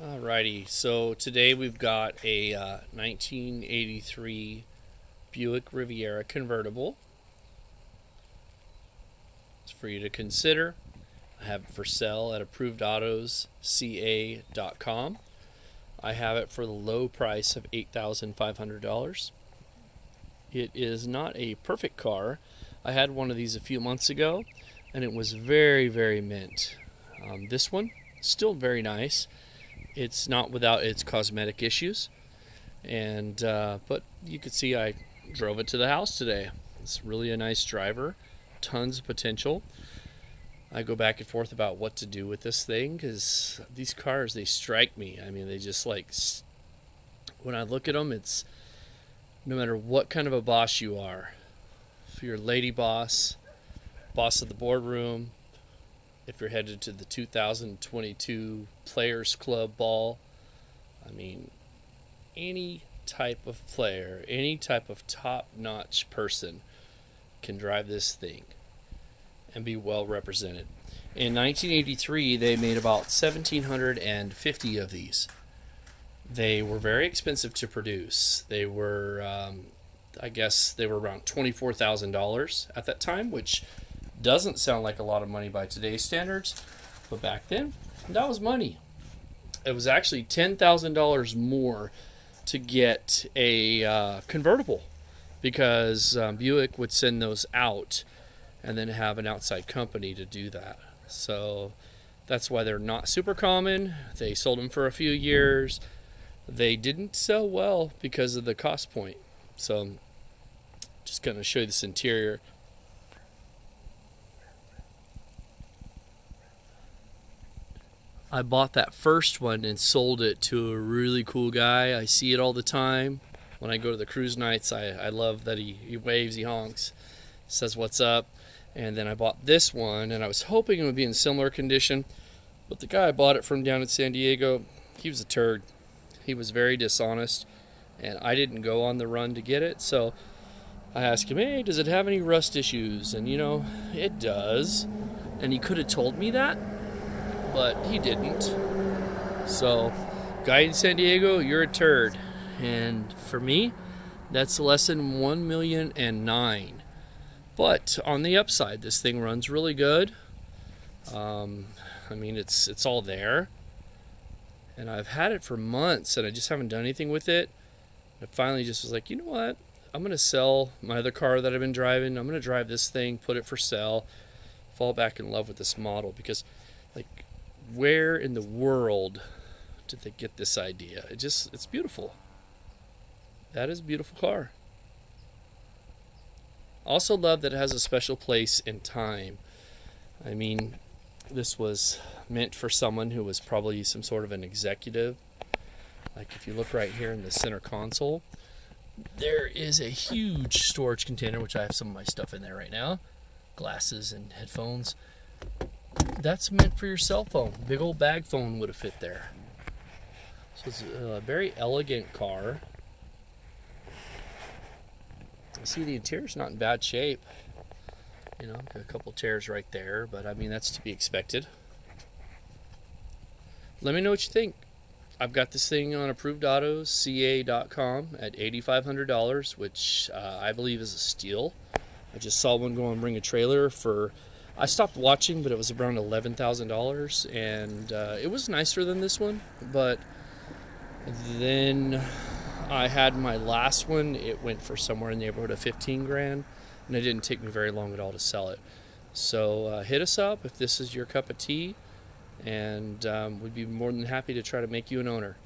Alrighty, so today we've got a uh, 1983 Buick Riviera convertible. It's for you to consider. I have it for sale at approvedautos.ca.com. I have it for the low price of $8,500. It is not a perfect car. I had one of these a few months ago and it was very, very mint. Um, this one, still very nice it's not without its cosmetic issues. And uh, but you could see I drove it to the house today. It's really a nice driver, tons of potential. I go back and forth about what to do with this thing because these cars they strike me. I mean, they just like when I look at them, it's no matter what kind of a boss you are, if you're a lady boss, boss of the boardroom, if you're headed to the 2022 Players Club ball. I mean, any type of player, any type of top notch person can drive this thing and be well represented. In 1983, they made about 1,750 of these. They were very expensive to produce. They were, um, I guess, they were around $24,000 at that time, which doesn't sound like a lot of money by today's standards, but back then, that was money. It was actually $10,000 more to get a uh, convertible because um, Buick would send those out and then have an outside company to do that. So that's why they're not super common. They sold them for a few years. They didn't sell well because of the cost point. So just going to show you this interior. I bought that first one and sold it to a really cool guy. I see it all the time. When I go to the cruise nights, I, I love that he, he waves, he honks, says what's up. And then I bought this one, and I was hoping it would be in similar condition. But the guy I bought it from down in San Diego, he was a turd. He was very dishonest, and I didn't go on the run to get it. So I asked him, hey, does it have any rust issues? And you know, it does. And he could have told me that but he didn't. So, guy in San Diego, you're a turd. And for me, that's lesson one million and nine. But on the upside, this thing runs really good. Um, I mean, it's it's all there, and I've had it for months, and I just haven't done anything with it. I finally just was like, you know what? I'm gonna sell my other car that I've been driving. I'm gonna drive this thing, put it for sale, fall back in love with this model because, like, where in the world did they get this idea? It just it's beautiful. That is a beautiful car. Also love that it has a special place in time. I mean, this was meant for someone who was probably some sort of an executive. Like if you look right here in the center console, there is a huge storage container, which I have some of my stuff in there right now. Glasses and headphones that's meant for your cell phone. Big old bag phone would have fit there. So it's a very elegant car. See, the interior's not in bad shape. You know, got a couple tears right there, but I mean, that's to be expected. Let me know what you think. I've got this thing on approvedautos.ca.com at $8,500, which uh, I believe is a steal. I just saw one go and bring a trailer for I stopped watching, but it was around eleven thousand dollars, and uh, it was nicer than this one. But then I had my last one; it went for somewhere in the neighborhood of fifteen grand, and it didn't take me very long at all to sell it. So uh, hit us up if this is your cup of tea, and um, we'd be more than happy to try to make you an owner.